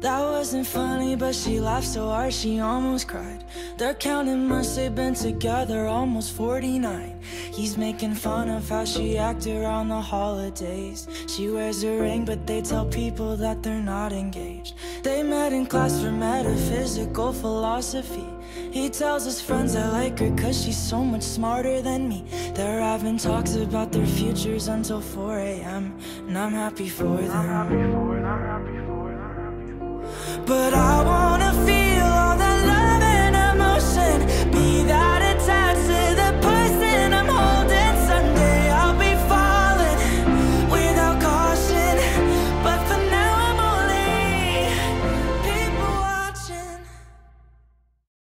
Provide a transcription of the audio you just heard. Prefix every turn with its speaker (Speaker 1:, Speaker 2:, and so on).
Speaker 1: That wasn't funny, but she laughed so hard she almost cried. They're counting months they've been together, almost 49. He's making fun of how she acted around the holidays. She wears a ring, but they tell people that they're not engaged. They met in class for metaphysical philosophy. He tells his friends I like her cause she's so much smarter than me. They're having talks about their futures until 4 a.m. And I'm happy for them. But I